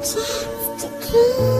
just to come.